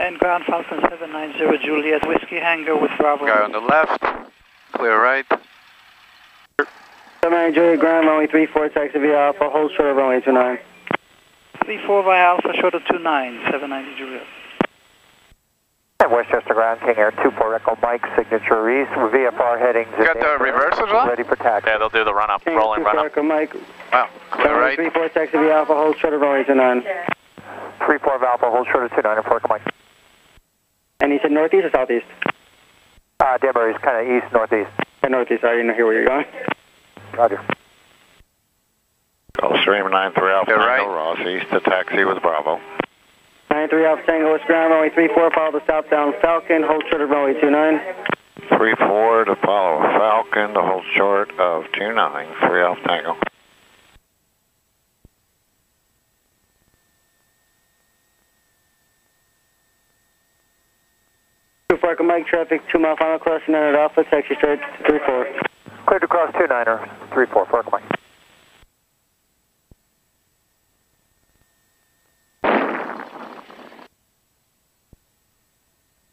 And ground Falcon 790 Juliet, Whiskey Hangar with Bravo. Guy on the left, clear right. 79 Juliet, ground runway 34, taxi via Alpha, hold short of runway 29. 34 by Alpha, short of 29, 790 Juliet. And Westchester Ground, King Air 24 Echo Mike, signature east, VFR headings. Got the reversers on? Ready for taxi. Yeah, they'll do the run up, King rolling run 24 up. Echo Mike, Wow, clear right. 34 taxi via Alpha, hold short of runway 29. 34 Alpha, hold short of 29 and 4 Echo Mike. And you said northeast or southeast? Uh, is kind of east, northeast. Yeah, northeast, I didn't hear where you're going. Roger. Gulfstream 93 Alpha You're Tango, right. Ross East to taxi with Bravo. 93 Alpha Tango, West ground runway 34, follow the southbound Falcon, hold short of runway 29. 3-4 to follow Falcon to hold short of 29, 3 Alpha Tango. Two four Echo Mike, traffic 2 mile final crossing at Alpha, taxi straight to 34. Cleared to cross 29er, 34 4 Echo Mike.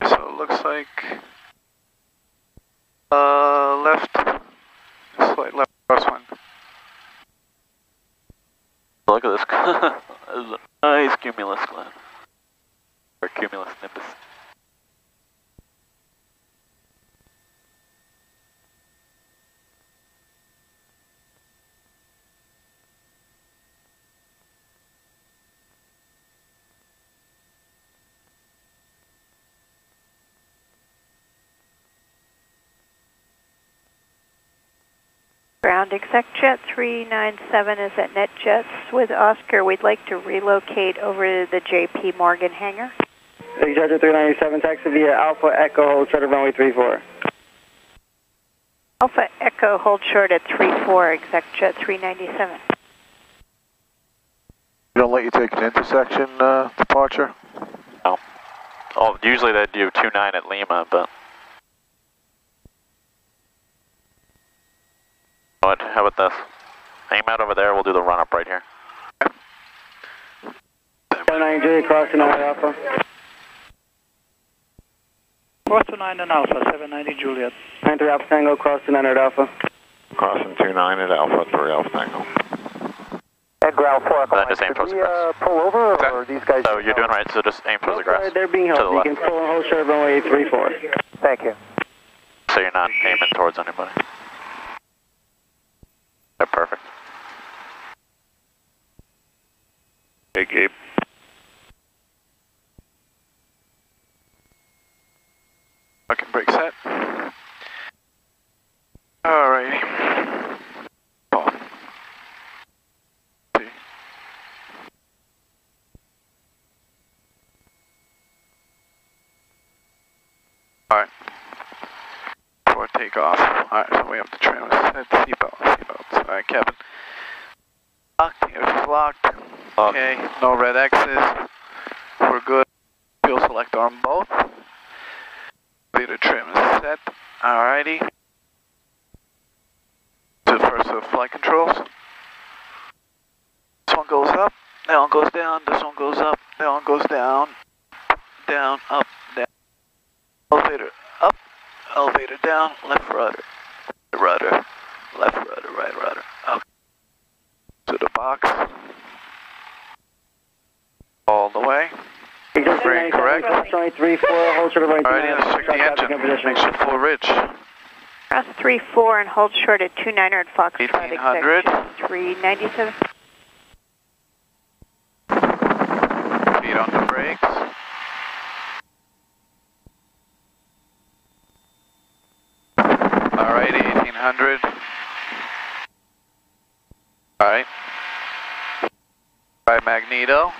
So it looks like uh left, slight left cross one. Look at this. This is a nice cumulus cloud. Or cumulus nimbus. Ground exec jet 397 is at NetJets with Oscar. We'd like to relocate over to the JP Morgan hangar. Executive 397, taxi via Alpha Echo, hold short of runway 34. Alpha Echo hold short at 34, exec jet 397. They don't let you take an intersection uh, departure? Oh, usually they do 2-9 at Lima, but... What? How about this? Aim out over there, we'll do the run up right here. 79 Juliet, crossing at Alpha. Cross to 9 and Alpha, 790 Juliet. 93 Alpha Tango, crossing at Alpha. Crossing 29 at Alpha, 3 Alpha Tango. And ground 4 Echo Then just aim towards we the uh, pull over or are these guys? So you're doing right, so just aim towards the grass. They're being To held. the You left. can pull and hold short of runway 34. Thank you. So you're not aiming towards anybody. Yeah, perfect. Hey, Gabe. Fucking brake set. Alrighty. Oh. See. Alright. Before takeoff. Alright, so we have the trailer set. Seatbelt, seatbelts. Alright, cabin. Locked. Air locked. Okay, no red X's. We're good. Fuel selector on both. Leader trim is set. Alrighty. To first of flight controls. This one goes up, that one goes down, this one goes up, that one goes down, down, up, down. Elevator elevator down, left rudder, rudder, left rudder, right rudder. Okay. To the box. All the way. 397, correct. cross runway 34, hold short of runway 29. Alrighty, let's check the engine. position. Make sure full rich. Cross 34 and hold short at 29er at Foxtrot, 1800. exec jet 397. Feet on the brakes. Alright, 1800. Alright. By Magneto.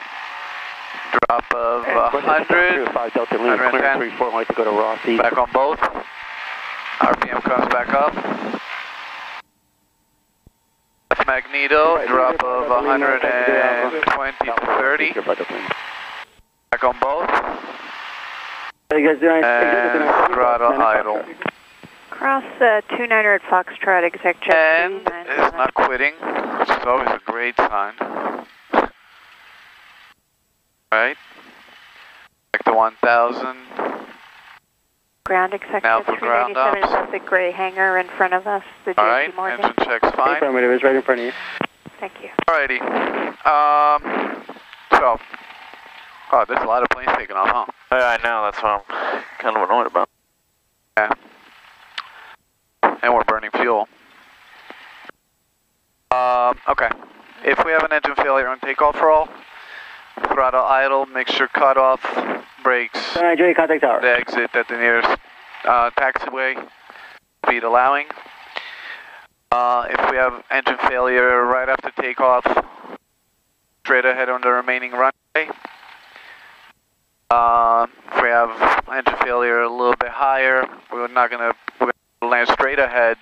Drop of 100. 5 Delta Lima, 110. clear 34 Mike to go to Ross East. Back on both. RPM comes back up. Left Magneto, drop of 120 to 30. Back on both. Hey, you guys doing And throttle idle. Cross uh, 29er at Foxtrot, exec jet And it's not quitting, which is always a great sign. Right? Back to 1000. Ground exec Now jet for ground 397 is at the gray hangar in front of us, the All JP right, Morgan. engine check's fine. Affirmative, it's right in front of you. Thank you. Alrighty. Um, so, oh, there's a lot of planes taking off, huh? Yeah, I know, that's what I'm kind of annoyed about. Yeah. And we're burning fuel. Um, okay. If we have an engine failure on takeoff roll, throttle idle, mixture cut off, brakes, 993, contact tower. the exit at the nearest uh, taxiway, speed allowing. Uh, if we have engine failure right after takeoff, straight ahead on the remaining runway. Uh, if we have engine failure a little bit higher, we're not gonna, gonna land straight ahead,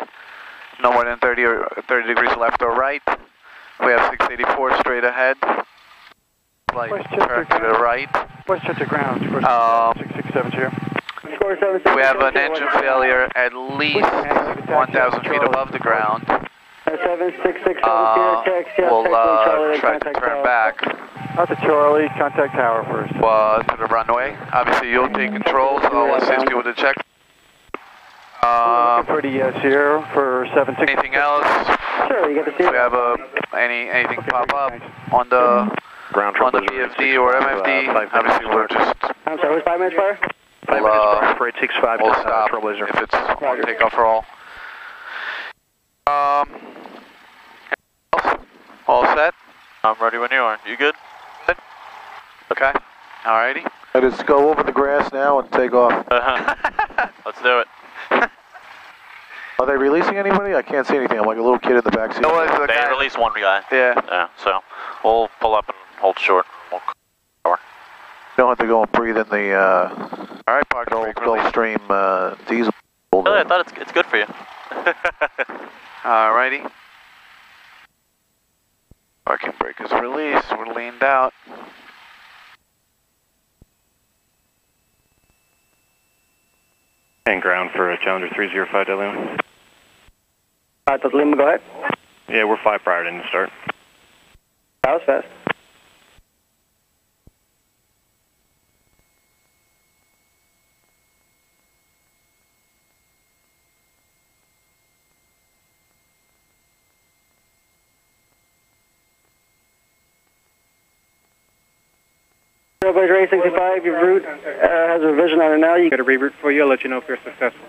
no more than 30 or 30 degrees left or right. We have 684 straight ahead. Slight turn to the right. Westchester ground, Um, 6670. We have an engine failure at least 1,000 feet above the ground. 7667 Uh, we'll uh, try to turn back Out to Charlie, contact tower first. uh, to the runway. Obviously, you'll take control, so I'll assist you with the check. We're Uh, looking for the ES here for 76. anything else? Sure, you get to see we have a, any anything pop up on the Ground on the trouble. PFD or MFD, obviously we'll just I'm sorry, was five minutes prior? we'll, uh, for 865 we'll stop if it's on takeoff roll. Um, all set? I'm ready when you are. You good? Okay. Alrighty. Let us go over the grass now and take off. Uh -huh. Let's do it. Are they releasing anybody? I can't see anything. I'm like a little kid in the back seat. That was the They released one guy. Yeah. Yeah, so we'll pull up and hold short. We'll You don't have to go and breathe in the uh, All right, park old brake release. Gulfstream uh, diesel. Really, I thought it's, it's good for you. Alrighty. Parking brake is released. We're leaned out. And ground for a Challenger 305 Delano. Alright, that's Lima, go ahead. Yeah, we're five prior to the start. That was fast. Trailblazer 865, your route uh, has a revision on it now. You Got a reroute for you. I'll let you know if you're successful.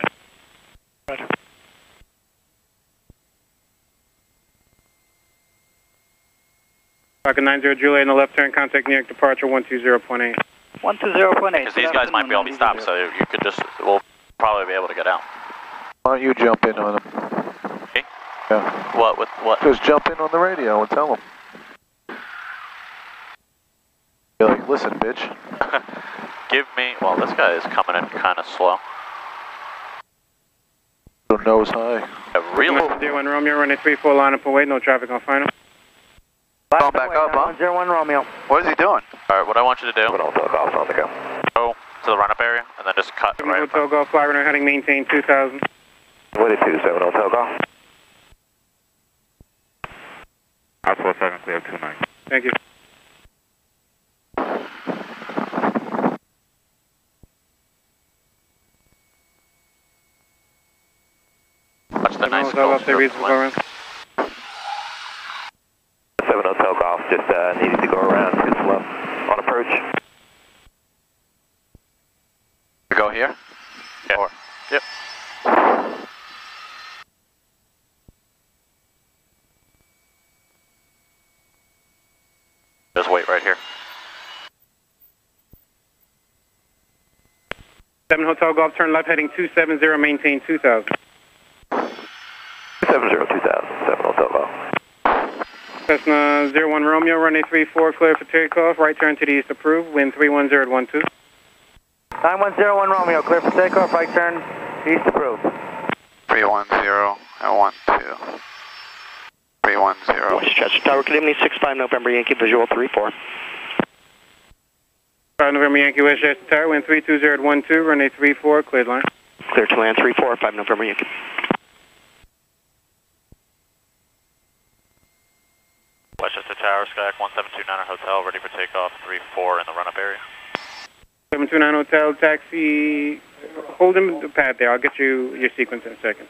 Falcon 90 Juliet in the left turn, contact New York departure 120.8. 120.8. Because these guys might be able to be stopped, so you could just, we'll probably be able to get out. Why don't you jump in on them? Okay. Yeah. What, with what? Just jump in on the radio and tell them. You're like, listen, bitch. Give me, well, this guy is coming in kind of slow. Your nose high. Yeah, really? Zero one Romeo, running 34 line up away, no traffic on final. Going back up, huh? 01 Romeo. What is he doing? All right, what I want you to do, I'll talk off on the go. go to the run-up area, and then just cut right in Hotel front. Golf, fly runner heading maintain 2000. What is 27 Hotel Golf? Oswald 7 clear 29. Thank you. Watch the nice Hotel Golf, they Gulf reach Stream the 7 Hotel Golf, just uh, needed to go around too slow. On approach. Go here? Yeah. Or- Yep. Just wait right here. 7 Hotel Golf, turn left heading 270, maintain 2000. 270 2000, 7 Hotel Golf. Cessna 01 Romeo, runway 34, clear for takeoff. Right turn to the east approved, wind 310 at 12. 9101 Romeo, clear for takeoff, right turn, east approved. 310 and 12. 310. Westchester Tower, good evening, 65 November Yankee, visual 34. 5 November Yankee Westchester Tower, wind 320 at 12, runway 34, cleared line. Clear to land 34, 5 November Yankee. Westchester Tower, Skyhawk 1729 Hotel, ready for takeoff, 3-4 in the run-up area. 729 Hotel Taxi. Hold him the pad there. I'll get you your sequence in a second.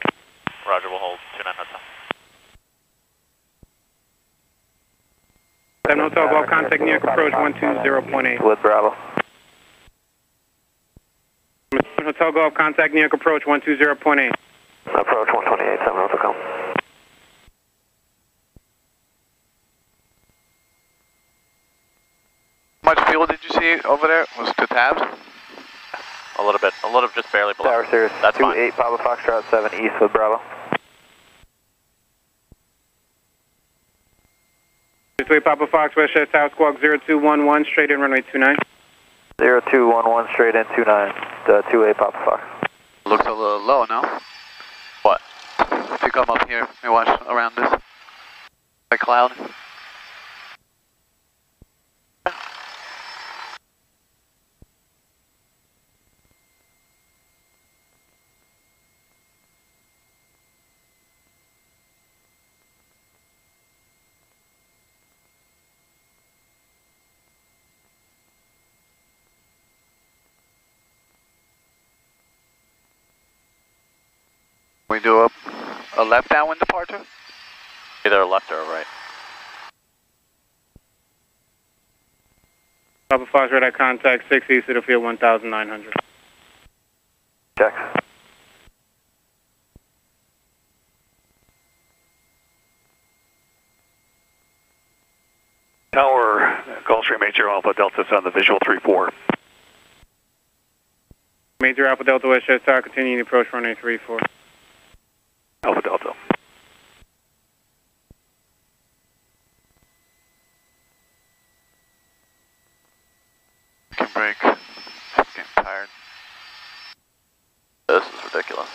Roger, we'll hold 29 Hotel. 7 Hotel Golf contact New York approach 120.8. With Bravo. Hotel Golf contact New York approach 120.8. Approach 128, 7 Hotel Golf. How much fuel did you see over there? Was two tabs? A little bit, a little just barely below. Tower Series That's 28 Papa Foxtrot 7 East with Bravo. Three Papa Fox Westchester Tower Squawk 0211 straight in runway 29. 0211 straight in 29, uh, 28 Papa Fox. Looks a little low, now. What? If you come up here and watch around this. By cloud. We do a, a left downwind departure? Either a left or a right. Papa Fox radar contact 6 East of the field 1900. Check. Tower, Gulfstream Major Alpha Delta on the visual 3-4. Major Alpha Delta Westchester Tower continuing to approach runway 34. Alpha Delta. Can break. I'm getting tired. This is ridiculous.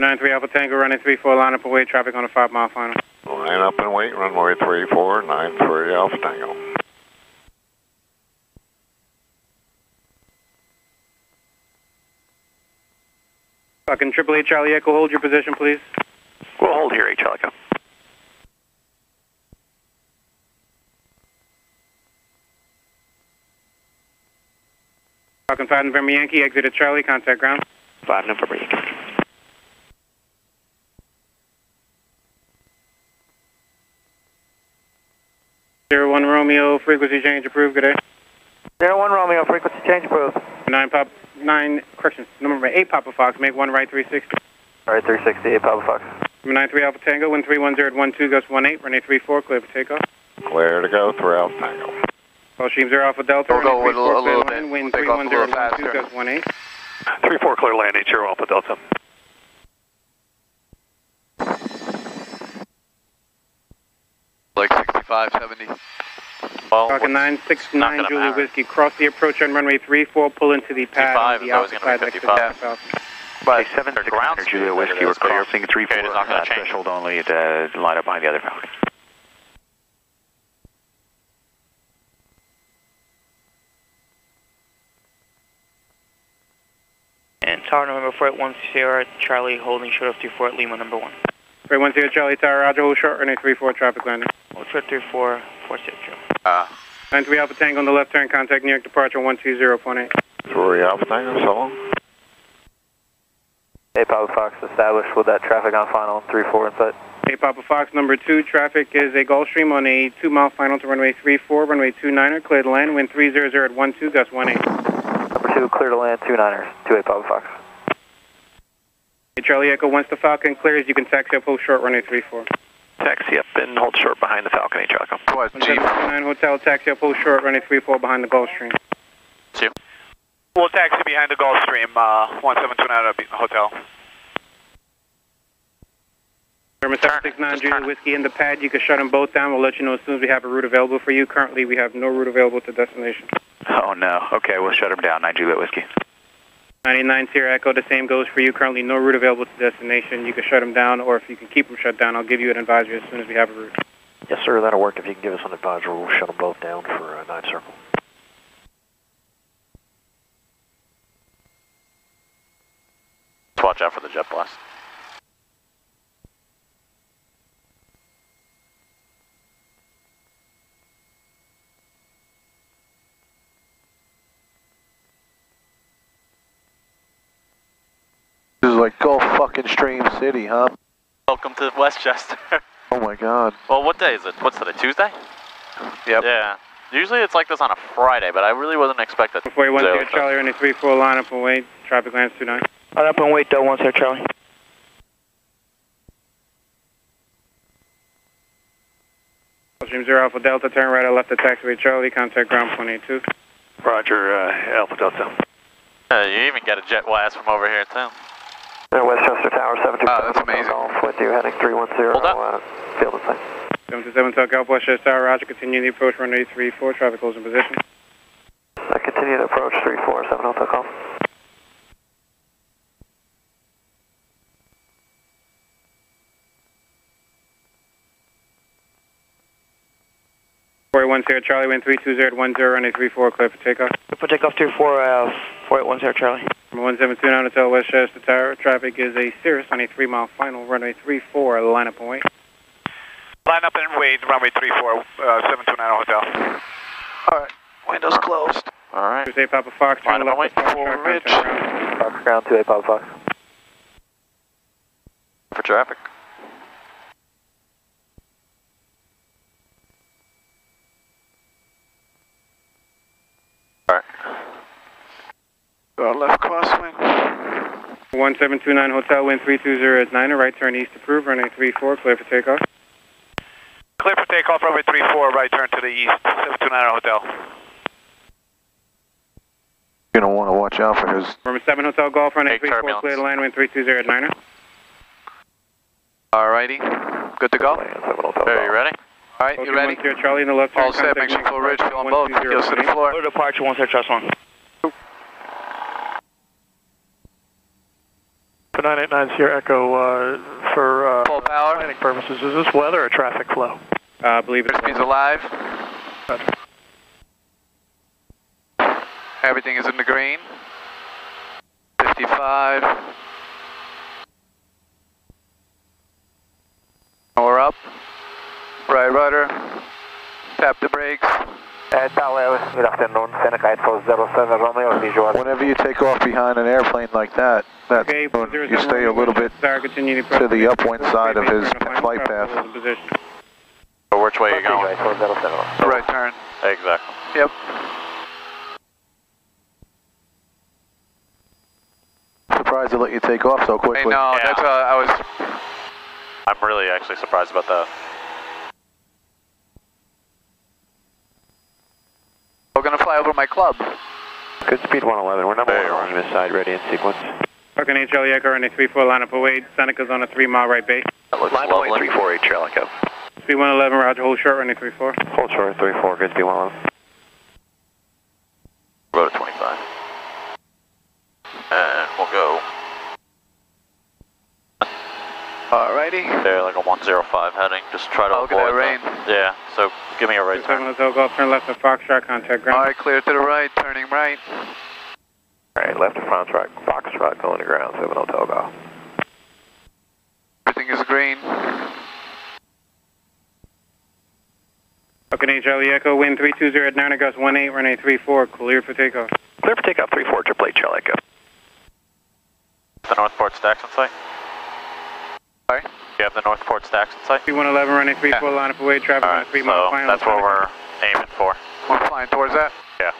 Nine three Alpha Tango running three four line up and wait traffic on a 5 mile final. Line up and wait, runway 34, 93 Alpha Tango. Fucking Triple Eight Charlie Echo, hold your position, please. We'll hold here, H Helico. Falcon 5 November Yankee, exit at Charlie, contact ground. 5 November Yankee. Zero one Romeo, frequency change approved, good day. 01 Romeo, frequency change approved. 9 Pop, 9, correction, number 8 Papa Fox, make 1 right 360. Alright, 368 Papa Fox. Number 93 Alpha Tango, wind 310 Gus 18, runway 34, clear for takeoff. Clear to go through Alpha Tango. Gulfstream 0 Alpha Delta, We'll go runway with a little- 34, a little clear bit. line, wind We'll take off a little 310 faster. Gus 18. 3-4 clear land, H Alpha Delta. Like 65, 70. Well, Falcon 969 not Julie matter. Whiskey, cross the approach on runway 34, pull into the pad 55 on is the always outside gonna be next to 55. the Falcon. Seven Their ground speed Julia Whiskey, later we're this call. clear, 3 Okay, not gonna uh, change. threshold only to line up behind the other Falcon. And Tower November 481 Sierra Charlie holding short of 34 at Lima number 1. 310 Charlie Tower, Roger, hold short, runway 34, traffic landing. Hold short 34, 46 uh, 93 Alpha Tango on the left turn, contact New York departure 120.8. 3 Alpha Tango, so long. 8 Papa Fox established with that traffic on final 3-4 in sight. Hey, Papa Fox, number 2, traffic is a Gulfstream on a 2 mile final to runway 34, runway 29er, clear to land, wind 300 at 12, gust 18. Number 2, clear to land, 2 Niners, 28 Papa Fox. Hey, Charlie Echo, once the Falcon clears, you can taxi up, hold short, runway 34. Taxi up and hold short behind the Falcon, H Helico. what, Chief? 1729 Hotel, taxi up, hold short, runway 34 behind the Gulfstream. Two. We'll taxi behind the Gulfstream, uh, 1729 Hotel. Number 769 Julie Whiskey in the pad, you can shut them both down. We'll let you know as soon as we have a route available for you. Currently, we have no route available to destination. Oh no. Okay, we'll shut them down. 9 Juliet Whiskey. 99 Sierra Echo, the same goes for you. Currently, no route available to destination. You can shut them down, or if you can keep them shut down, I'll give you an advisory as soon as we have a route. Yes, sir, that'll work. If you can give us an advisory, we'll shut them both down for uh, 9 Circle. Just watch out for the jet blast. Is like Gulf fucking Stream City, huh? Welcome to Westchester. Oh my god. well, what day is it? What's today? Tuesday? Yep. Yeah. Usually it's like this on a Friday, but I really wasn't expecting. Before you went So- there, Charlie, running 3-4, line up and wait. Traffic lands 29. Line up and wait, Del 1 Sierra Charlie. Stream 0 Alpha Delta, turn right, I left the taxiway Charlie, contact ground point 82. Roger, uh, Alpha Delta. Uh, you even got a jet blast from over here too. Uh, Westchester Tower, 727. Oh, that's amazing. Golf with you, heading 310. Hold up. Uh, field of sight. 727 South Gulf Westchester Tower, Roger, continue the approach, runway 34, traffic closing position. Uh, continue to approach 347 Hotel Golf. Four eight one Sierra Charlie, wind 320 at 10, runway 34, clear for takeoff. Clear For takeoff 34, uh, 481 Sierra Charlie. Number 1729 Hotel Westchester Tower, traffic is a Cirrus on a 3 mile final, runway 34, line up and wait. Line up and wait, runway 34, uh, 729 Hotel. Alright, windows closed. Alright. Tuesday Papa Fox, turn Line up left and to wait. Fox, Rich. contact ground. Fox ground 28 Papa Fox. For traffic. Alright. Go left crosswind. 1729 Hotel, wind 320 at 9, right turn east approved, runway 34, clear for takeoff. Clear for takeoff, runway 34, right turn to the east, 729 Hotel. You're gonna want to watch out for his. Number 7 Hotel Golf, runway Take 34, turbulence. clear to line, wind 320 at 9. Alrighty, good to go. Land 7 Hotel Are you ready? Alright, you ready? Charlie in the left turn. All set, make sure full rich, fill them both. Heels to the floor. Order departure 1 Sierra Charlie 1. For 989 Sierra Echo, uh, for uh, Full power. planning purposes, is this weather or traffic flow? Uh, I believe it's Speed's alive. Gotcha. Everything is in the green. 55. We're up. Right rudder. Tap the brakes. Uh, Tower, good afternoon. Seneca 8407 Romeo, visual. Whenever you take off behind an airplane like that, that's Okay, when you stay a little bit Star, to the upwind side of his flight path. So which way are you going? 8407. Right turn. Exactly. Yep. Surprised to let you take off so Hey, quickly. no, Yeah. that's uh, I was. I'm really actually surprised about that. We're gonna fly over my club. Good speed 111. We're number There one you are. this side, ready in sequence. Falcon 8 Charlie Echo, runway 34, line up away. Seneca's on a 3 mile right base. That looks Line lovely. away 348, Charlie Echo. Speed 111, Roger, hold short, running 3-4. Hold short 3-4, good speed 111. Go to 25. And we'll go Alrighty. there like a 105 heading. Just try to Oh, look avoid that rain. Yeah, so give me a right 7 turn. Hotel Golf, turn left to Foxtrot, contact ground. Alright, clear to the right, turning right. Alright, left to Foxtrot, Foxtrot going to ground, 7 Hotel Golf. Everything is green. Falcon 8 Charlie Echo, wind 320 at 9, gust 18, runway 34, clear for takeoff. Clear for takeoff 34, triple eight, Charlie Echo. The Northport stacks in sight? Sorry? You have the Northport stacks in sight? Speed 111, runway 34, Yeah. line up away, traffic on a Alright, 3 mile final. that's what we're aiming for. We're flying towards that. Yeah.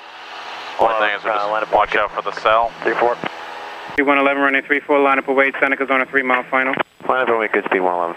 Only thing is we uh, just line up watch out for the cell. 34. Speed 111, runway 34, line up away. Seneca's on a 3 mile final. Line up away, good speed 111.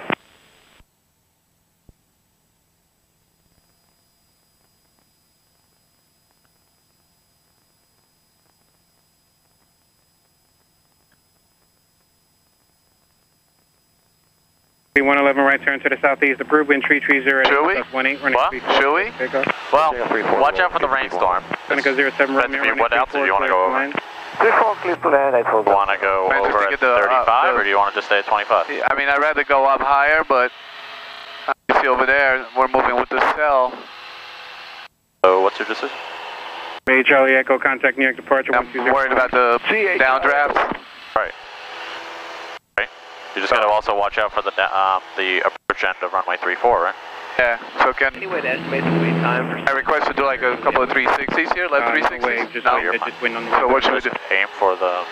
111, right turn to the southeast, approved wind 330 Should we? at 18, runway What? 34. Should. Well, watch out for the rainstorm. Seneca 07, Depends Romeo, what altitude 34, you wanna clear go for over. line. 34, clear to land, 840. Want to go over at get the, uh, 35 or do you want to just stay at 25? I mean, I'd rather go up higher, but you see over there, we're moving with the cell. So what's your decision? Bay Charlie Echo, contact New York departure I'm 120. worried about the downdrafts. Right. Right. You just got to also watch out for the um, the approach end of runway 34, right? Yeah, so can Any way to estimate the wait time I request to do like a couple of 360s here, left Uh, no way, 360s? just, No? wait, just wind on the So what should we Just do? aim for the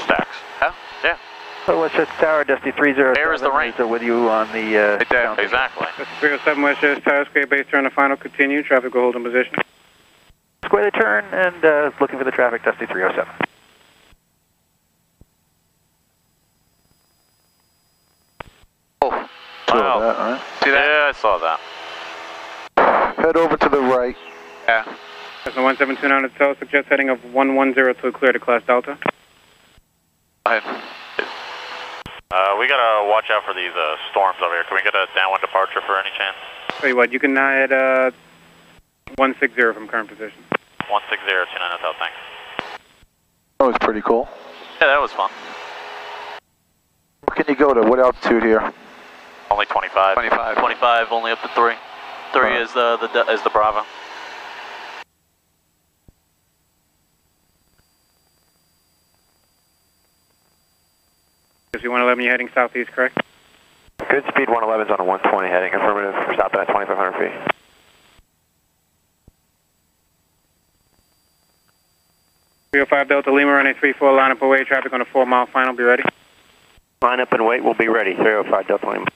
stacks. Huh? Yeah. So Westchester Tower, Dusty 307 There is the rain. is with you on the... Uh, down- Exactly. That's 307 Westchester Tower, square base turn to final continue, traffic will hold in position. Square the turn and uh, looking for the traffic, Dusty 307. Wow. that, right? See that? Yeah, I saw that. Head over to the right. Yeah. Cessna 1729 to tell, suggest heading of 110 clear to class Delta. Go ahead. Uh, we gotta watch out for these uh, storms over here. Can we get a downwind departure for any chance? Tell you what, you can now head uh, 160 from current position. 160, 29 hotel, thanks. That was pretty cool. Yeah, that was fun. What can you go to? What altitude here? Only 25. 25. 25, only up to 3. 3 Alright. is the, the is the Bravo. Because you 111, you're heading southeast, correct? Good speed 111 is on a 120 heading. Affirmative. We're stopping at 2,500 feet. Three oh five Delta Lima, running three four line up away, traffic on a four mile final, be ready. Line up and wait, we'll be ready. 305 Delta Lima.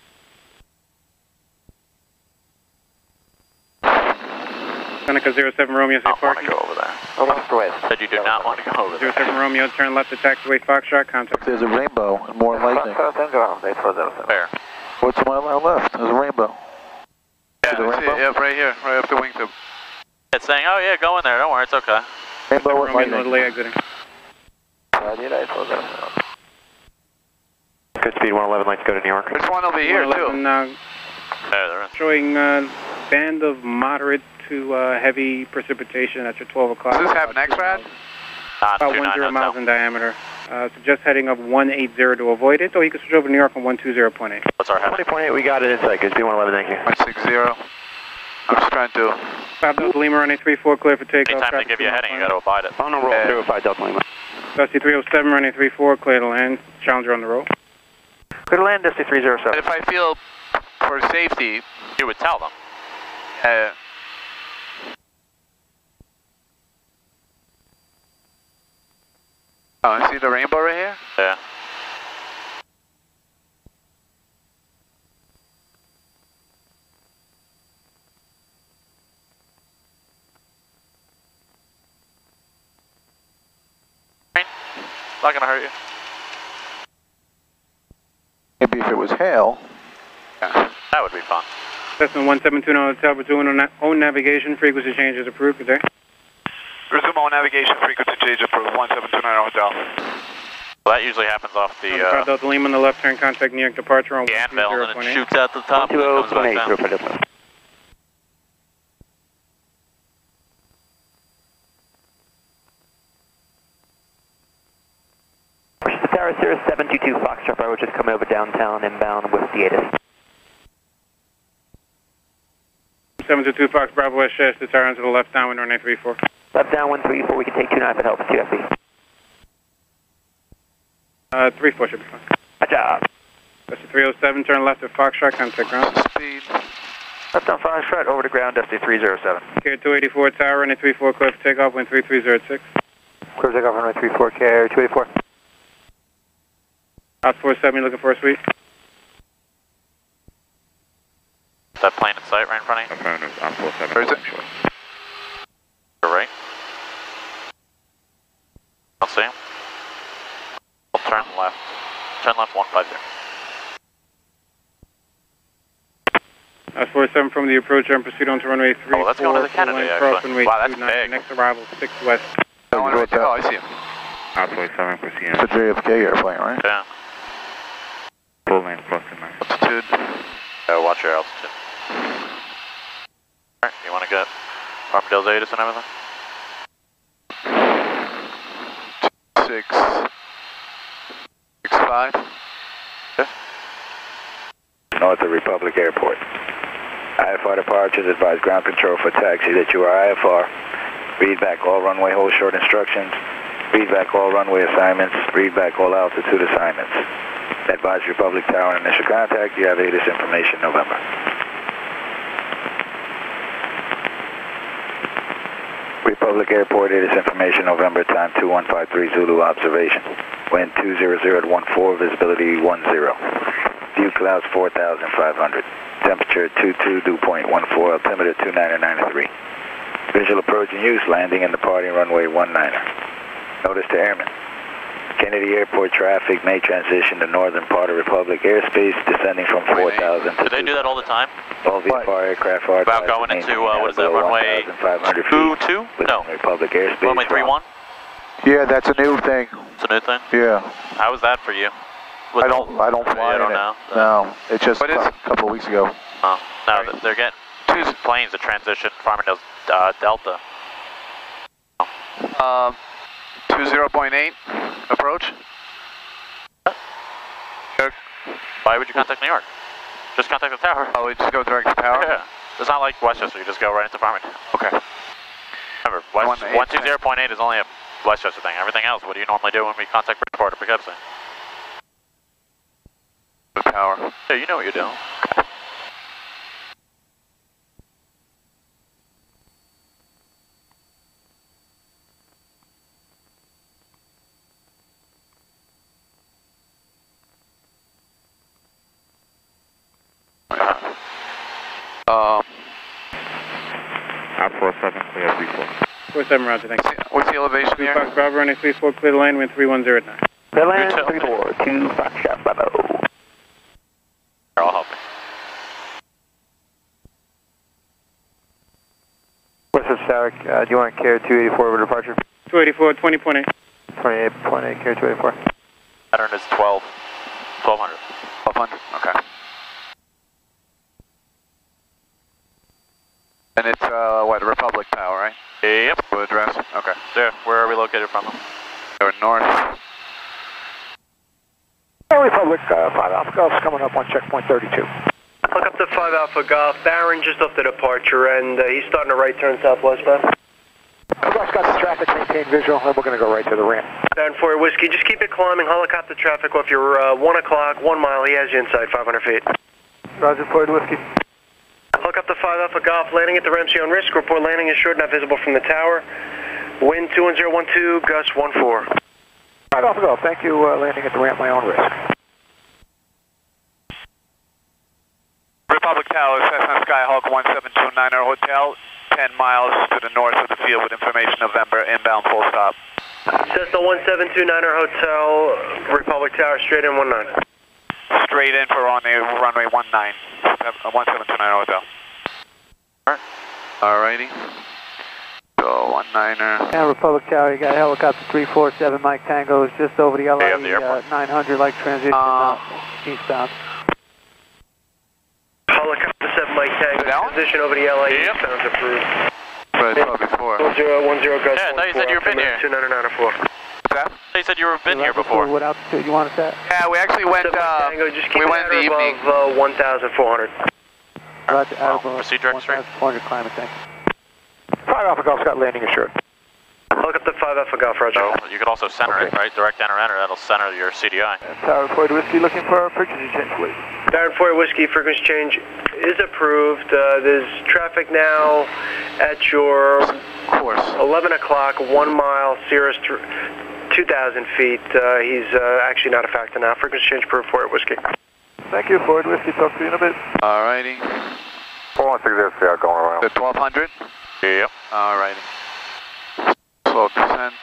Seneca 07 Romeo, say Not want to go over there. Oh, left away. Said you do not want to go over there. 07 Romeo, turn left to taxiway Foxtrot, contact. There's a rainbow and more lightning. Fair. What's my left? There's a rainbow. Yeah, the I see it. rainbow? Yep, right here, right up the wingtip. It's saying, oh yeah, go in there. Don't worry, it's okay. Rainbow and Romeo, lightning. northerly exiting. Good speed 111. Let's go to New York. There's one over here, too. uh, There, there is. showing uh, band of moderate to uh, heavy precipitation at your 12 o'clock. Does this have an X-Rad? About 29 10 miles hotel. in diameter. Uh, suggest heading of 180 to avoid it, or you can switch over to New York on 120.8. What's our heading? 20.8, we got it inside. Good speed 111, thank you. 160. I'm just trying to... 5 Delta Lima, running 34, clear for takeoff. Anytime they traffic give you a heading, you mile gotta abide it. On a roll, Uh, 305 Delta Lima. final. Dusty 307, running 34, clear to land. Challenger on the roll. Clear to land, Dusty And 307. if I feel for safety, You would tell them. uh, Oh, see the rainbow right here? Yeah. Not gonna hurt you. Maybe if it was hail. Yeah, That would be fun. Cessna 172 on Hotel, pursuing own, own navigation, frequency change is approved. Good day. Resume all navigation frequency change for 1729 Hotel. Well, that usually happens off the, Uh, uh, Delta Lima on the left turn, contact New York departure on the anvil, and then it 120.8. shoots out the top and then comes back down. 120.8, 305 Delta Lima. Westchester Tower, Sierra 722 Foxtrot Bravo, just coming over downtown inbound with the ATIS. 722 Fox Bravo Westchester, tower onto the left downwind, runway 34. Left down 134, we can take 29 if it helps, 2 FB. Uh, 34 should be fine. Good job. That's the 307, turn left at Foxtrot, contact ground. Speed. Left on Foxtrot, over to ground, Dusty 307. Carrier 284 tower, runway 34, clear for takeoff, wind 3306. Clear takeoff runway 34, carrier 284. Out 47, you looking for a suite? That plane in sight right in front of you? Where is it? You're right. I'll see him. I'll turn left. Turn left 150. Out 47 from the approach and proceed on to runway 34. Oh, that's going to the full Kennedy, actually. cross runway Wow, that's big. Next arrival, 6 west. Oh, I want right there. Oh, I see him. It's a JFK airplane, right? Yeah. Altitude. Yeah, watch your altitude. Alright, you want to get Farmingdale's ATIS and everything? Six. Six five. North of Republic Airport. IFR departures advise ground control for taxi that you are IFR. Read back all runway hold short instructions. Read back all runway assignments. Read back all altitude assignments. Advise Republic Tower initial contact. You have ATIS information November. Republic Airport ATIS information November time 2153 Zulu observation. Wind 200 at 14, visibility 10. View clouds 4,500. Temperature 22, dew point 14, altimeter 2993. Visual approach and use, landing in the parting runway 19er. Notice to airmen. Kennedy Airport traffic may transition to northern part of Republic airspace, descending from 4,000 to... Do they do that all the time? all VFR aircraft are About going into, uh, what is that, runway 1,500 Two, feet two? within Republic airspace. Runway three one? Yeah, that's a new thing. It's a new thing? Yeah. How was that for you? I don't. I don't fly you don't in it. know? No, it's just What is- a couple of weeks ago. Oh, no, th- they're getting two planes to transition Farmingdale's uh, Delta. Um, 20.8 approach. Why would you contact New York? Just contact the tower. Oh, we just go direct to tower? Yeah. It's not like Westchester, you just go right into Farmingdale. Okay. Remember, West, 120.8 is only a Westchester thing. Everything else, what do you normally do when we contact Bridgeport or Poughkeepsie? The tower. Yeah, you know what you're doing. Um, Out 47, clear 34. 47 roger, thanks. what's the elevation Two here? Fox Bravo, runway 34, clear the line, wind 3109. Clear line 34, 2 Foxtrot Bravo. I'll help. What's up, Sarek? Uh, do you want care 284 over departure? 284, 20.8. 28.8, care 284. Pattern is 12. 1200. 1200, okay. And it's, uh, what, Republic Tower, right? Yep. The address? Okay. Yeah, where are we located from? They're north. Republic, uh, 5 Alpha Golf coming up on checkpoint 32. Look up to 5 Alpha Golf. Baron just off the departure, and uh, he's starting a right turn southwestbound. Alpha Golf's got the traffic maintained visual, and we're going to go right to the ramp. Baron 4 Whiskey, just keep it climbing. Helicopter traffic off your uh, 1 o'clock, 1 mile. He has you inside 500 feet. Roger, Ford Whiskey. Hook up to 5 Alpha Golf. Landing at the Ramsey on risk. Report landing is short, not visible from the tower. Wind 21012, gust 14. 5 Alpha go. thank you, uh, landing at the ramp, my own risk. Republic Tower, Cessna Skyhawk 17290 Hotel, 10 miles to the north of the field with information November, inbound full stop. Cessna 1729er Hotel, Republic Tower, straight in 19. Straight in for on the runway 19, uh, 1729 Hotel. Alrighty. So, one niner. And Republic Tower, you got helicopter 347 Mike Tango is just over the LA the airport. uh, 900 like transition uh, eastbound. Helicopter 7 Mike Tango, transition over the LA Yep. sounds approved. But I saw before. 1010 gust Yeah, I thought you said you were been here. 29904. that? They said you were been here before. What altitude you want us at? Yeah, we actually went, Seven Mike uh, Tango, just keep we went at in the or evening. above uh, 1,400. Roger, Wow, Attleboro, proceed direct straight. 400 climate, thank you. 5 Alpha Golf's got landing assured. Look up the 5 Alpha Golf, Roger. So you could also center it, right? Direct enter enter. That'll center your CDI. Tower Ford Whiskey looking for a frequency change, please. Baron 4 Whiskey frequency change is approved. Uh, there's traffic now at your Of course. 11 o'clock, one mile, Cirrus, th- 2,000 feet. Uh, he's uh, actually not a factor now. Frequency change approved, Fort Whiskey. Thank you, Ford Whiskey. Talk to you in a bit. Alrighty. 416 going around. The 1200? Yep. Alrighty. Slow descent.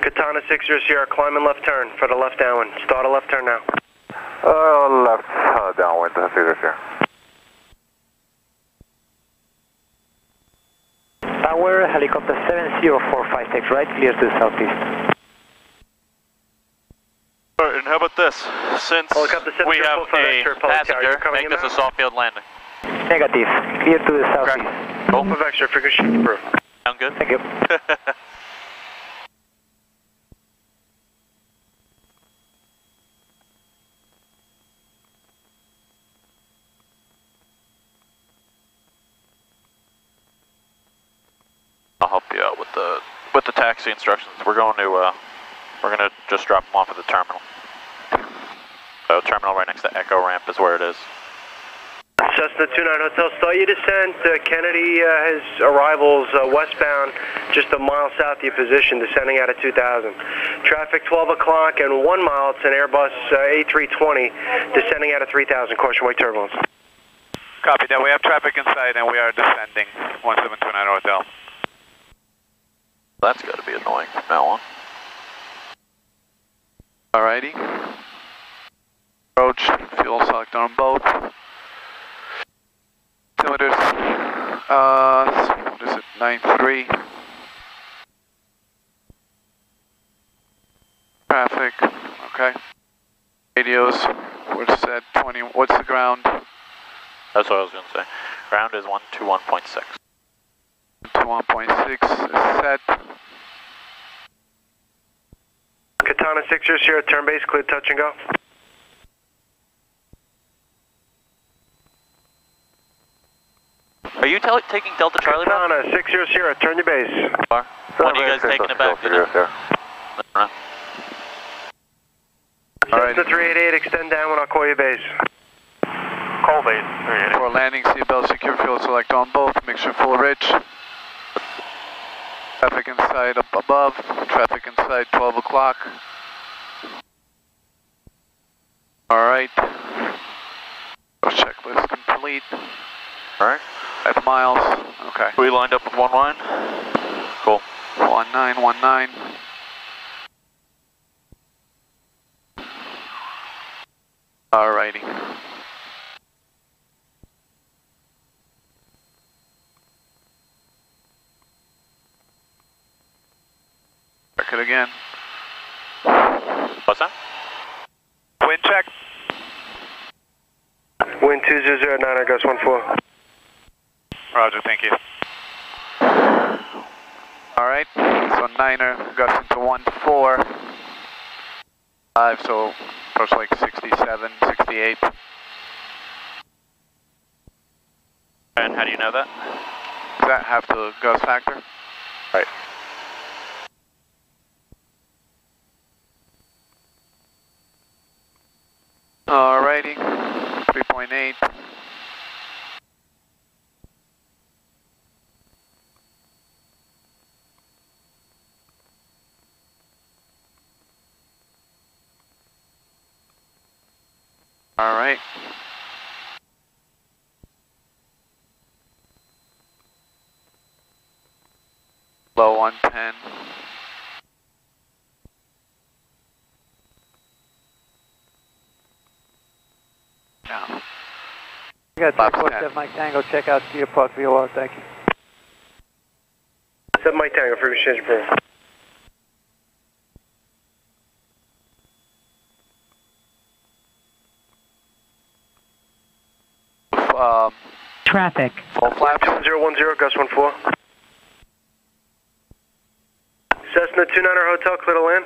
Katana 60 Sierra, climbing left turn for the left downwind. Start a left turn now. Uh, left uh, downwind, I see this here. Tower, helicopter 70456, right, clear to the southeast. Alright, and how about this? Since Helicopter we have 704 a Vector, Apollo Tower, you're passenger, make this a soft field landing. Negative, clear to the southeast. Alpha Vector, frequency change approved. Sound good? Thank you. I'll help you out with the with the taxi instructions. We're going to uh, we're gonna just drop them off at the terminal. So terminal right next to Echo Ramp is where it is. Cessna 29 Hotel, start your descent. Uh, Kennedy uh, has arrivals uh, westbound, just a mile south of your position, descending out of 2000. Traffic 12 o'clock and 1 mile. It's an Airbus uh, A320 descending out of 3000. Caution wake turbulence. Copy that. We have traffic inside and we are descending 1729 Hotel. That's got to be annoying from now on. Alrighty. Approach, fuel select on both. Altimeters, uh, what is it, 93. Traffic, okay. Radios, we're set 20, what's the ground? That's what I was going to say. Ground is 121.6. 21.6 is set. Katana 600, turn base, clear touch and go. You tel- taking Delta Charlie back? Katana uh, 600, turn your base. Are? When are you guys taking it back? Cessna 388, extend down when I'll call you base. Call base. For landing, seatbelt, secure fuel select on both, mixture full rich. Traffic inside up above, traffic inside 12 o'clock. Alright. Checklist complete. Alright. Five miles, okay. We lined up with one line? Cool. 1919. Alrighty. Check it again. What's that? Wind check. Wind 2009, Gus 14. Roger, thank you. Alright, so Niner got into 1-4. 5, so approach like 67, 68. And how do you know that? Does that have the gust factor? Right. Alrighty, 3.8. Alright. Low 110. Down. You got Box 347 Mike Tango, check out Cedar Park VOR, thank you. 7 Mike Tango, free exchange approved. Um, Traffic. full flaps. 1010, Gus 14. Cessna 29 Hotel, clear to land.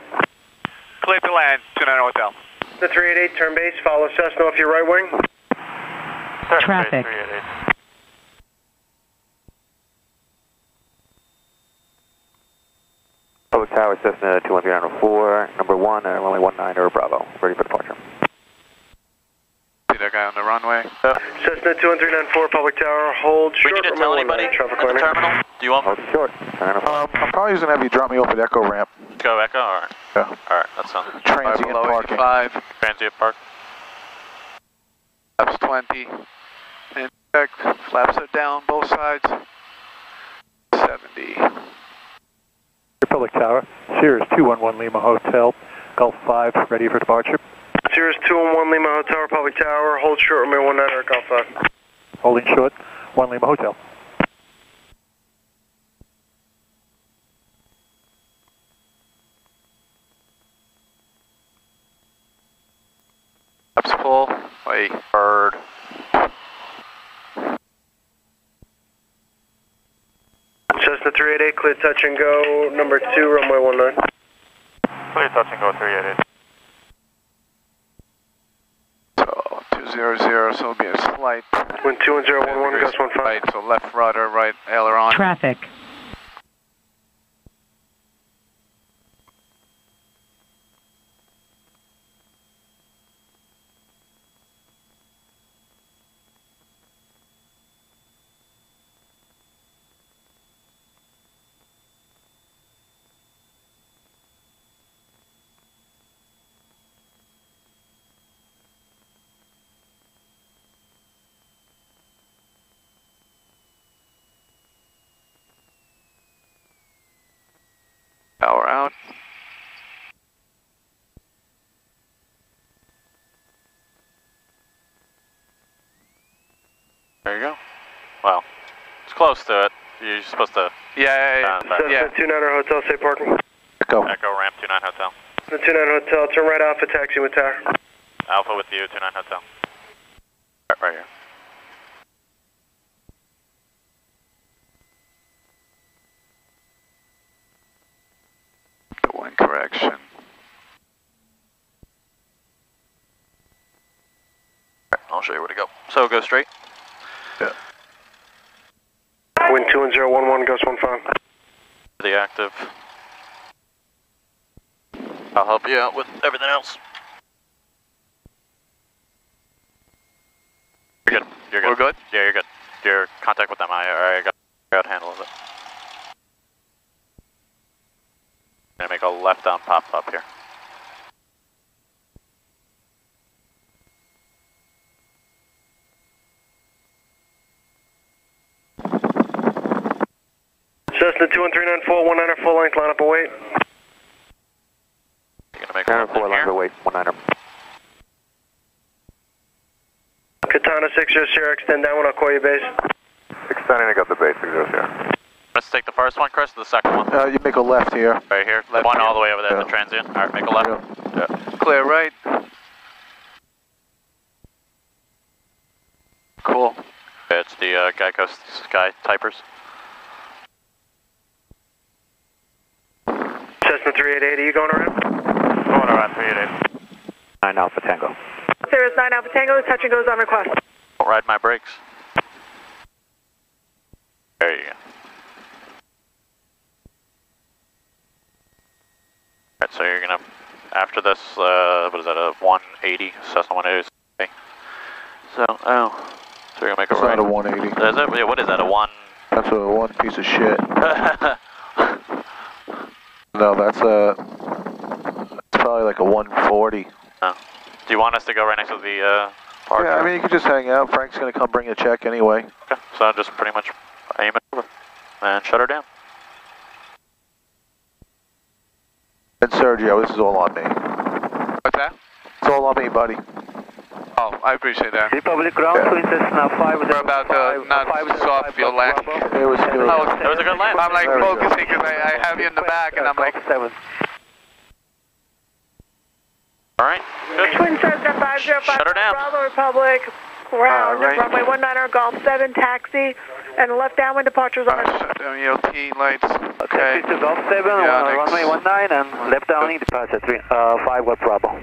Clear to land, 29 Hotel. The 388, turn base, follow Cessna off your right wing. Traffic. Public Tower, Cessna 21304, number 1, uh, runway 19 or Bravo, ready for departure. See that guy on the runway? Cessna 2394, Public Tower, hold We short. need to tell runway anybody 19, traffic at the lining. terminal? Do you want Hold short. Turn Um, I'm probably just gonna have you drop me off at Echo Ramp. go Echo? Alright. Yeah. Alright, that's sounds Transient below parking. Five. Transient park. Flaps 20. And check. Flaps are down both sides. 70. Republic Tower, Cirrus 211 Lima Hotel, Golf 5, ready for departure. Cirrus 211 Lima Hotel, Republic Tower, hold short, runway 19 or Golf 5. Holding short, 1 Lima Hotel. Flaps full. Wait. Bird. Cessna 388, clear touch and go, number 2, runway 19. Clear touch and go 388. So 200, so it'll be a slight. Wind 21011, Gus 15. Right, so left rudder, right aileron. Traffic. on. There you go. Well, it's close to it. You're supposed to. Yeah, yeah, yeah. Sounds bad. yeah. 29er Hotel, say parking. Echo. Echo ramp 29 Hotel. The 29 Hotel, turn right off at taxi with tower. Alpha with you 29 Hotel. Right, right here. The one correction. I'll show you where to go. So go straight. Wind 21011, Ghost 15. The active. I'll help you out with everything else. You're good. You're good. We're good? Yeah, you're good. Your contact with them, I, I got, got a handle of it. Gonna make a left on pop up here. Cessna 21394, 19er, full length, line up and wait. You're gonna make a left in Four line here. to wait, one niner. Katana 600, extend down when I'll call you base. Extending, I got the basic just here. Let's take the first one, Chris, or the second one. Uh, you make a left here. Right here. Left one here. all the way over there, Yeah. the transient. Alright, make a left. Yeah. Clear right. Cool. It's the uh, Geico Sky Typers. Cessna 3880, you going around? Going around 388. Nine Alpha Tango. Cirrus 9 Alpha Tango, touch and goes on request. Don't ride my brakes. There you go. Alright, so you're gonna, after this, uh, what is that, a 180, Cessna 180? Okay. So, oh, so you're gonna make a It's right. not a 180. Is it? Yeah, what is that, a 1? That's a one piece of shit. No, that's a. It's probably like a 140. Oh. Do you want us to go right next to the, uh, park? Yeah, I mean, you could just hang out. Frank's gonna come bring a check anyway. Okay, so I'll just pretty much aim it over and shut her down. And Sergio, this is all on me. What's that? It's all on me, buddy. Oh, I appreciate that. Republic ground, Yeah. twin Cessna 5 We're about to not soft your land. It was good. I It was a good land. I'm like There focusing because I, I have you in the back and I'm like, seven. Alright, good. Twin Cessna 505 Shut her down. Bravo Republic, ground, All right. runway 19er, Golf 7, taxi, and left downwind departures on. shut down ELT lights. Okay. to Golf 7, Yeah, one, runway 19, and left downwind departure 3, uh, 5 West Bravo.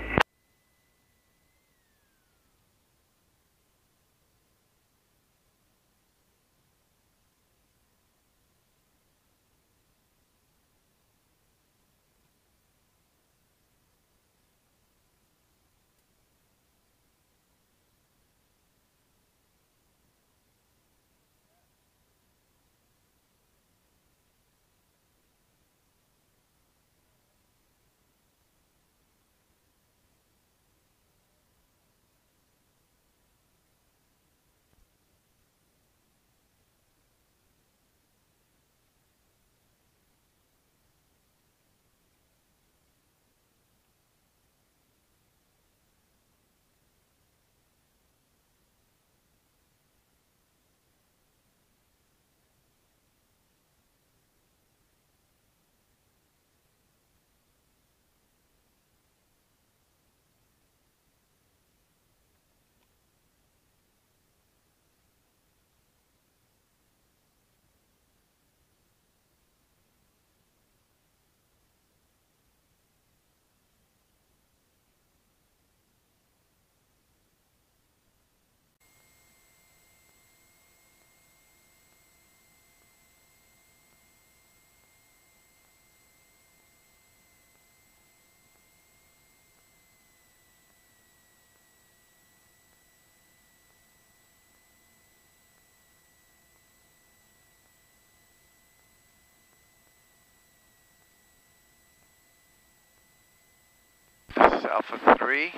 Alpha 3.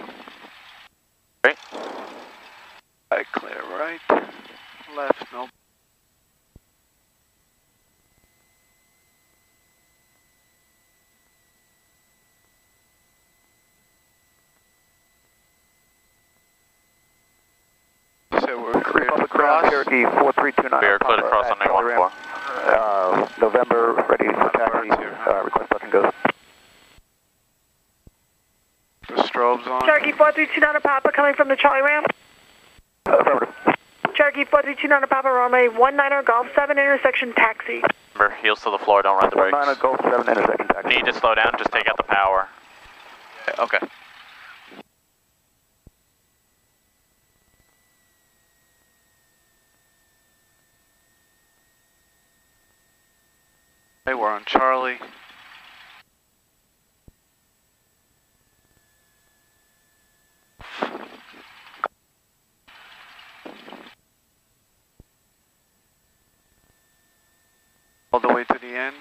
Right. I clear right, left, no. So we're clear on cross. Cherokee 4329. We clear across on 914. Uh, November, ready for taxi. Uh, request button goes. The strobe's on. Cherokee 4329 Papa coming from the Charlie ramp. Affirmative. Cherokee 4329 Papa runway 19er Golf 7 intersection taxi. Remember, heels to the floor, don't run the brakes. 19 Golf 7 intersection taxi. Need to slow down, just take out the power. Okay. Hey, we're on Charlie. All the way to the end.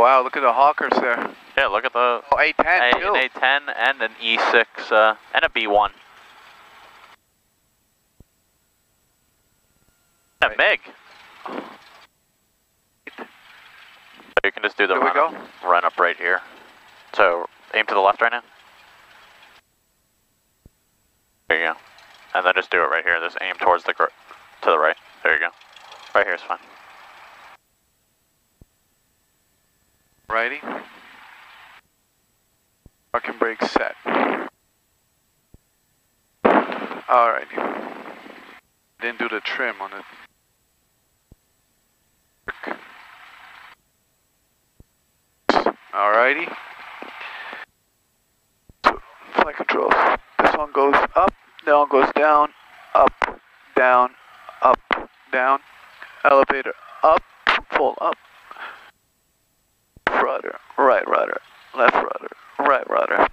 Wow, look at the hawkers there. Yeah, look at the Oh, A10 A, too. an A10 and an E6 uh, and a B1. And a MiG. So you can just do the run up, run up right here. So aim to the left right now. There you go. And then just do it right here. Just aim towards the gr- to the right. There you go. Right here is fine. Righty. Parking brake set. Alrighty. Didn't do the trim on it. Alrighty. Flight controls. This one goes up, that one goes down, up, down, up, down. Elevator up, full up. Rudder, right rudder, left rudder, right rudder.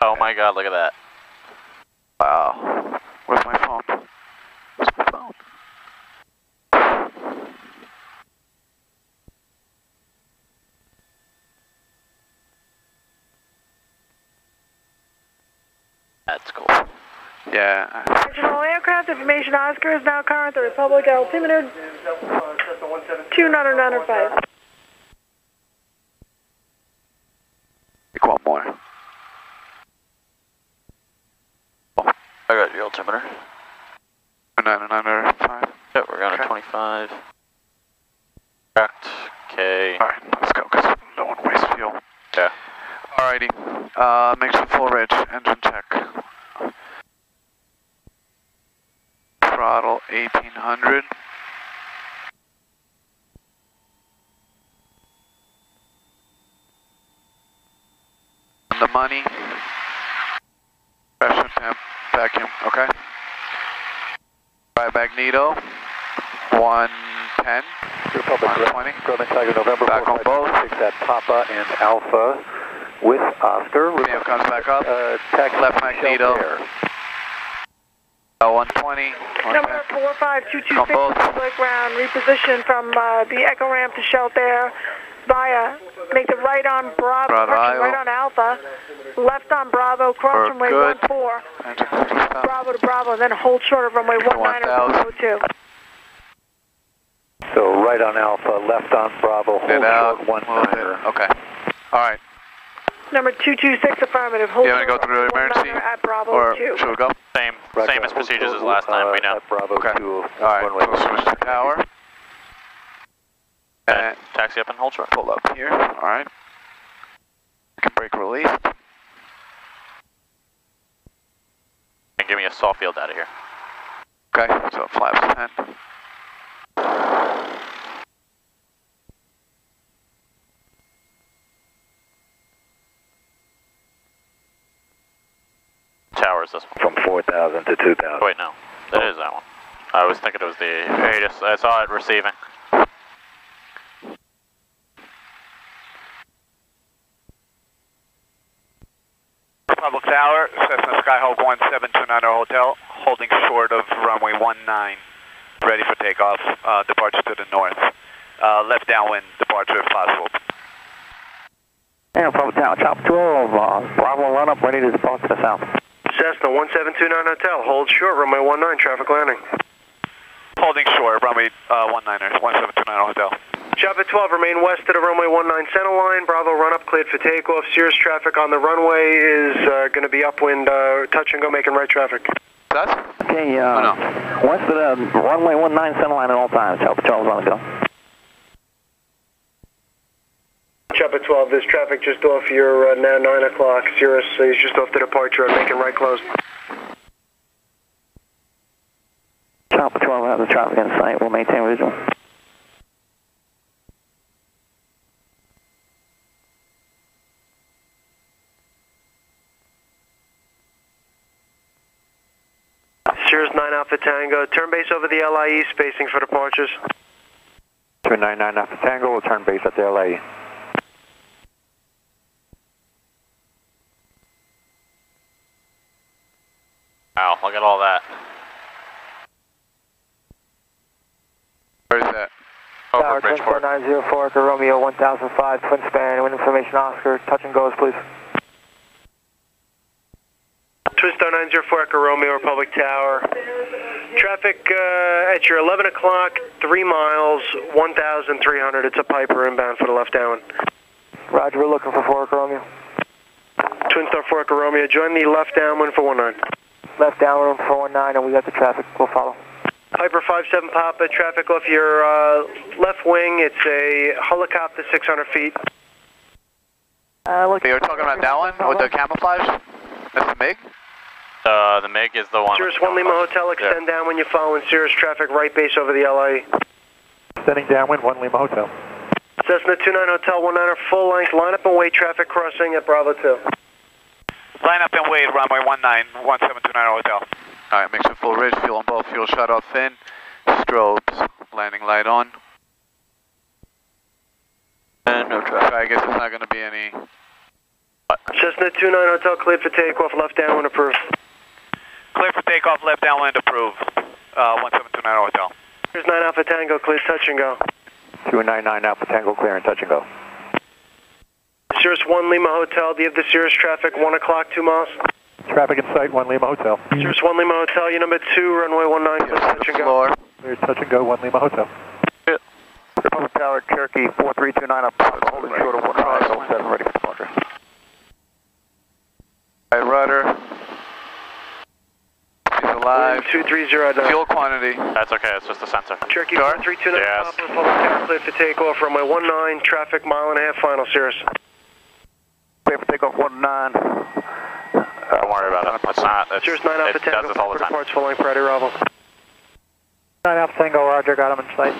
Oh my god, look at that. Wow. Where's my phone? Where's my phone? That's cool. Yeah. Original aircraft information Oscar is now current. The Republic altimeter 2995. Take one more. I got your altimeter. Nine nine five. Yep, we're going to 25. Correct. Okay. Alright, let's go, because no one wastes fuel. Yeah. Alrighty. Uh, make sure full rich, engine check. Throttle 1800. On the money. Pressure temp, vacuum, okay? Right magneto. 110. Republic 120. Grumman Tiger November Back on both. 4526 at Papa and Alpha with Oscar. Cam comes back up. Uh, taxi Left magneto. Sheltair. Uh, 120. Number 45226 Republic ground, reposition from uh, the Echo ramp to Sheltair via, make the right on Bravo, Bravo, right on Alpha, left on Bravo, cross We're runway good. 14, Bravo to Bravo, then hold short of runway 19 or 1000. 02. So right on Alpha, left on Bravo, hold Get out. short one We'll niner. it. Okay. Alright. Number 226 affirmative, hold You want to go through the one emergency? niner at Bravo Or 2. should we go? Same, Roger, same as procedures as last time. uh, we know. At Bravo Okay. 2, Alright, we'll switch to tower. And Taxi up and hold short. pull up here. Alright. Can brake release. And give me a saw field out of here. Okay, so flaps 10. Tower is this one. From 4,000 to 2,000. Wait, no. That is that one. I was thinking it was the I just I saw it receiving. Republic Tower, Cessna Skyhawk 1729 Hotel, holding short of runway 19, ready for takeoff, uh, departure to the north. Uh, left downwind, departure if possible. And Bravo Tower, chop 12, uh, Bravo run up, ready to depart to the south. Cessna 1729 Hotel, hold short, runway 19, traffic landing. Holding short, runway uh, 19er, 1729 Hotel. Chopper 12, remain west of the runway 19 center line. Bravo run up, cleared for takeoff. Cirrus traffic on the runway is uh, going to be upwind, uh, touch and go, making right traffic. That's? Okay, uh, west of the runway 19 center line at all times, chopper 12 on the go. Chopper 12, there's traffic just off your uh, now 9 o'clock. Cirrus is just off the departure and making right close. Chopper 12 has the traffic in sight, we'll maintain visual. Cirrus 9 Alpha Tango, turn base over the LIE, spacing for departures. Turn 99 Alpha Tango, we'll turn base at the LA. Wow, look at all that. Where's that? Tower, Twin 904, Echo Romeo 1005, Twin Star, wind information Oscar, touch and goes please. Twin Star 904 Echo Romeo, Republic Tower. Traffic uh, at your 11 o'clock, 3 miles, 1,300. It's a Piper inbound for the left downwind. Roger, we're looking for 4 Echo Romeo. Twin Star 4 Echo Romeo, join the left downwind for 19. Left downwind for 19 and we got the traffic, we'll follow. Piper 57 Papa, traffic off your uh, left wing. It's a helicopter 600 feet. Uh, look, You were talking about that one with the camouflage? That's the MiG? Uh, the MiG is the one. Cirrus 1 Lima Hotel, extend down when you're following Cirrus traffic, right base over the LIE. Extending downwind, 1 Lima Hotel. Cessna 29 Hotel 19er, full length, line up and wait traffic crossing at Bravo 2. Line up and wait, runway 19, 1729 Hotel. Alright, mix with full rich, fuel on both, fuel shut off in, strobes, landing light on. And no traffic. I guess there's not going to be any. Cessna 29 Hotel, cleared for takeoff, left downwind approved. Clear for takeoff, left downwind approved. Uh, 1729 Hotel. Here's 9 Alpha Tango, clear touch and go. 299 Alpha Tango, clear and touch and go. Cirrus 1 Lima Hotel, do you have the Cirrus traffic, 1 o'clock, 2 miles? Traffic in sight, 1 Lima Hotel. Cirrus 1 Lima Hotel, your number 2, runway 19, clear touch and go. Floor. Clear touch and go, 1 Lima Hotel. Republic Tower, Cherokee 4329 up, holding short of 1507, ready for departure. Right rudder. He's alive. 230. Uh, Fuel quantity. That's okay, it's just a sensor. Cherokee Sure. 4329 Yes. Papa, Republic Tower, cleared for takeoff, runway 19, traffic mile and a half, final Cirrus. Clear for takeoff 19. Don't worry about it. It's not. It's, Cirrus 9 Alpha it Tango, does this all the time. departs full length, Friday Bravo. 9 Alpha Tango, Roger, got him in sight.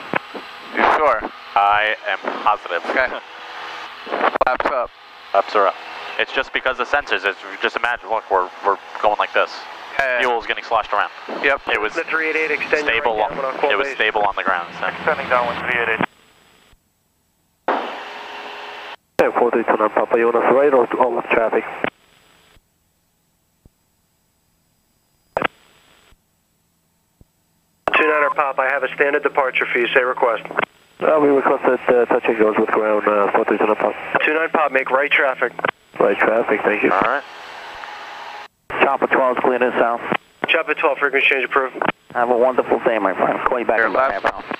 You sure? I am positive. Okay. Flaps up. Ups are up. It's just because the sensors. It's just imagine. Look, we're we're going like this. Yeah. Fuel's getting sloshed around. Yep. It was The 388, extend stable. right On, downwind on call it was stable on the ground. So. Extending downwind, 388. Yeah, 4329 Papa, you want right or all traffic? Two niner pop. I have a standard departure fee. Say request. Uh, we request that uh, touch and goes with ground uh, 4329 Papa. Two nine pop. Make right traffic. Right traffic, thank you. All right. Chopper 12 is clear in south. Chopper 12. Frequency change approved. Have a wonderful day, my friend. Call you back Here, in about left. half an hour.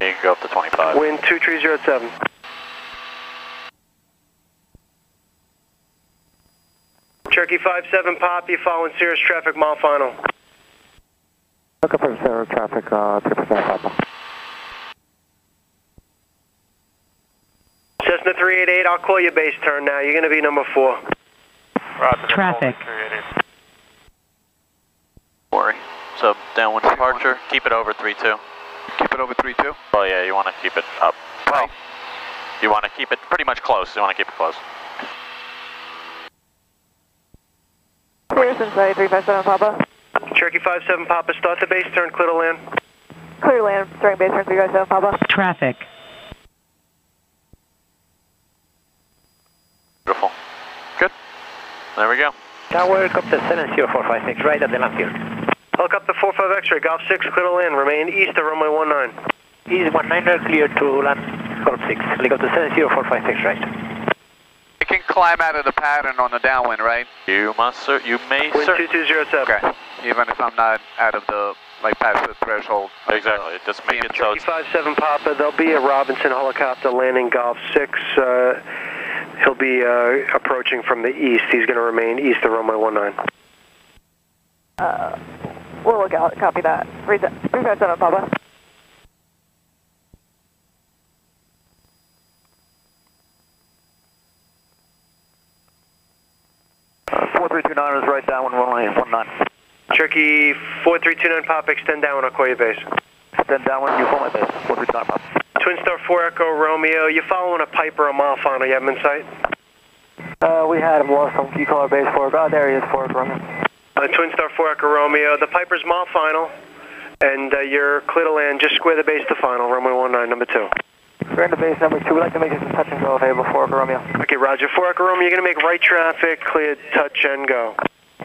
You can go up to 25. Wind 2307. Cherokee 57 pop. You following Cirrus traffic mile final. Look up for zero traffic, uh, 3% Papa. Cessna 388. I'll call you base turn now. You're going to be number four. Traffic. Worry. So downwind departure. Keep it over 3-2. Keep it over 3-2. Well, yeah, you want to keep it up. Well, you want to keep it pretty much close. You want to keep it close. Cirrus inside 357 Papa. Cherokee 57 Papa. Start the base turn. Clear to land. Clear land, starting base turn 357 Papa. Traffic. Beautiful. Good. There we go. Tower, copter 70456, right at the land field. Helicopter 45 X-ray, Golf 6, clear to land. Remain east of runway 19. East 19, clear to land. Golf 6, helicopter 7045 X-ray. You can climb out of the pattern on the downwind, right? You must, sir. You may, Wind sir. 2207. Okay. Even if I'm not out of the, like, past the threshold. Exactly. Just make it so it's 57 Papa, there'll be a Robinson helicopter landing Golf 6. Uh, he'll be uh, approaching from the east. He's going to remain east of runway 19. Uh, we'll look out. Copy that. 357 Papa. Uh, 4329 is right down runway 19. Cherokee 4329 Papa, extend down. I'll call you base. Extend downwind, you call my base. 4329 Papa. Twin Star 4 Echo Romeo, you following a Piper or a mile final? You have him in sight? Uh, we had him lost on key caller base 4. Oh, there he is, 4 Romeo. Uh, Twin Star 4 Echo Romeo, the Piper's mile final, and uh, you're clear to land. Just square the base to final, runway 19, number 2. We're the base number 2. We'd like to make this a touch and go available 4 Echo Romeo. Okay, Roger. 4 Echo Romeo, you're going to make right traffic, clear touch and go.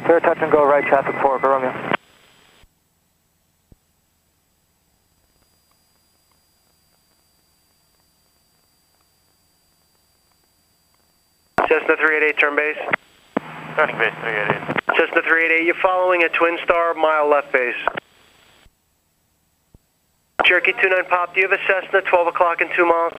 Clear touch and go, right traffic 4 Echo Romeo. Cessna 388, turn base. Turning base 388. Cessna 388, you're following a Twin Star, mile left base. Cherokee 29 Pop, do you have a Cessna 12 o'clock and 2 miles?